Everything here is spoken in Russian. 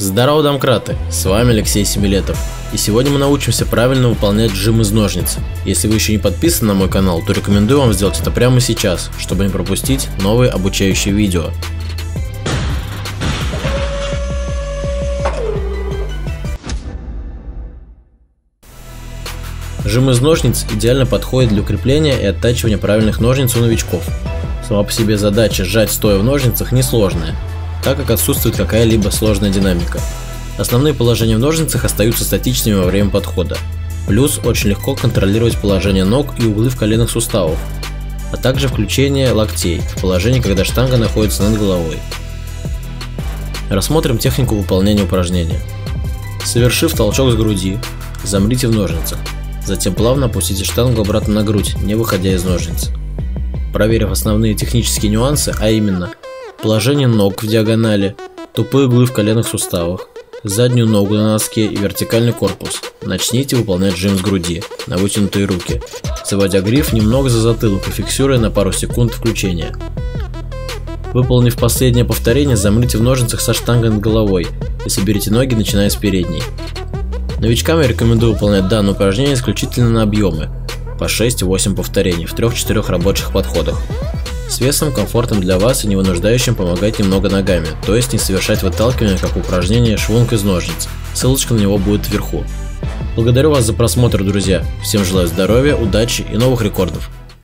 Здорово, домкраты! С вами Алексей Семилетов. И сегодня мы научимся правильно выполнять жим из ножниц. Если вы еще не подписаны на мой канал, то рекомендую вам сделать это прямо сейчас, чтобы не пропустить новые обучающие видео. Жим из ножниц идеально подходит для укрепления и оттачивания правильных ножниц у новичков. Сама по себе задача сжать стоя в ножницах несложная, так как отсутствует какая-либо сложная динамика. Основные положения в ножницах остаются статичными во время подхода. Плюс очень легко контролировать положение ног и углы в коленных суставов, а также включение локтей в положении, когда штанга находится над головой. Рассмотрим технику выполнения упражнения. Совершив толчок с груди, замрите в ножницах, затем плавно опустите штангу обратно на грудь, не выходя из ножниц. Проверив основные технические нюансы, а именно Положение ног в диагонали, тупые углы в коленных суставах, заднюю ногу на носке и вертикальный корпус. Начните выполнять жим с груди на вытянутые руки, заводя гриф немного за затылок и фиксируя на пару секунд включения. Выполнив последнее повторение, замрите в ножницах со штангой над головой и соберите ноги, начиная с передней. Новичкам я рекомендую выполнять данное упражнение исключительно на объемы, по 6-8 повторений в 3-4 рабочих подходах с весом, комфортным для вас и не вынуждающим помогать немного ногами, то есть не совершать выталкивание как упражнение швунг из ножниц. Ссылочка на него будет вверху. Благодарю вас за просмотр, друзья. Всем желаю здоровья, удачи и новых рекордов.